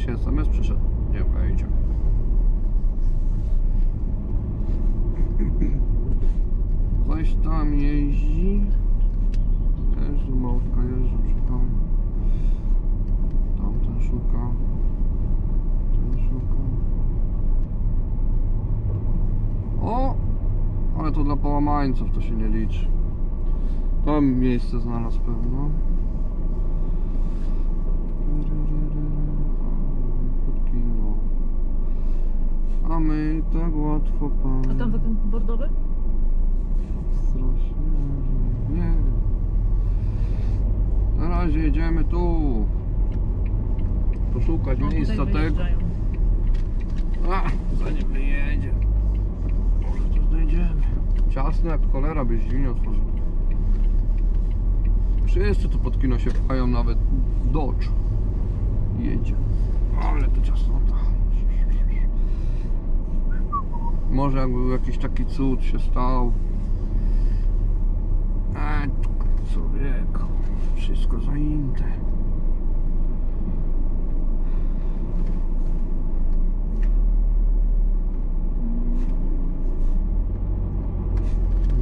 właśnie SMS przyszedł. Nie wiem, ja. Coś tam jeździ. Jeżdżą małtka, jeżdżą, szukam. Tamten szuka. Ten szuka. O! Ale to dla połamańców to się nie liczy. Tam miejsce znalazł pewno. Tak łatwo pan. A tam za tym bordowy? Strasznie. Nie wiem. Na razie jedziemy tu. Poszukać O, tutaj miejsca tego. wyjeżdżają. A, zanim wyjedzie. Może to znajdziemy. Ciasne jak cholera byś drzwi nie otworzył. Wszyscy tu pod kino się pchają, nawet Dodge jedzie. Ale to ciasnota. Może jakby jakiś taki cud się stał. E, człowieku, wszystko zajęte.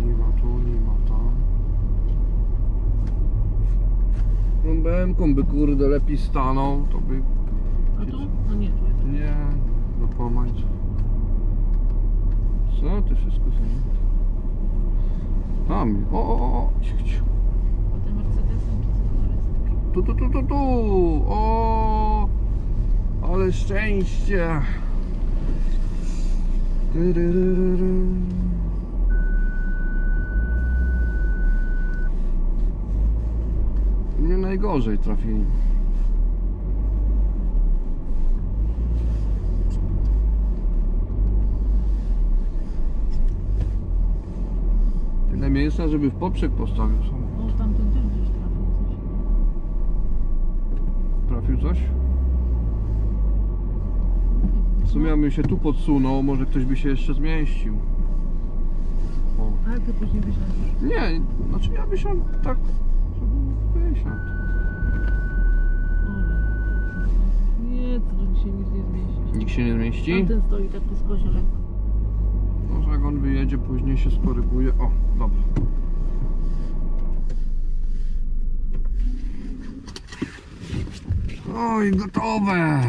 Nie ma tu, nie ma tam. No BM-ką by kurde lepiej stanął, to by... A tu? No nie, tu jest. Nie, no pomańcu. Co ty wszystko zajęte? Tam, o, o, o, cicho. A tym Mercedesem czy co to jest? Tu, tu, tu, tu, tu, o, ale szczęście. Tyryryryry. Nie najgorzej trafili. Miejsca, żeby w poprzek postawił samochód. O, tamten też gdzieś trafił coś. Trafił coś? W sumie ja bym się tu podsunął, może ktoś by się jeszcze zmieścił. O. A jak ty później wysiądziesz? Nie, znaczy ja wysiądę tak, żeby wysiąść. Nie, to dzisiaj nic nie zmieści. Nikt się nie zmieści? Tamten stoi tak po skosie lekko. Może jak on wyjedzie, później się skoryguje. O, dobra. Oj, gotowe!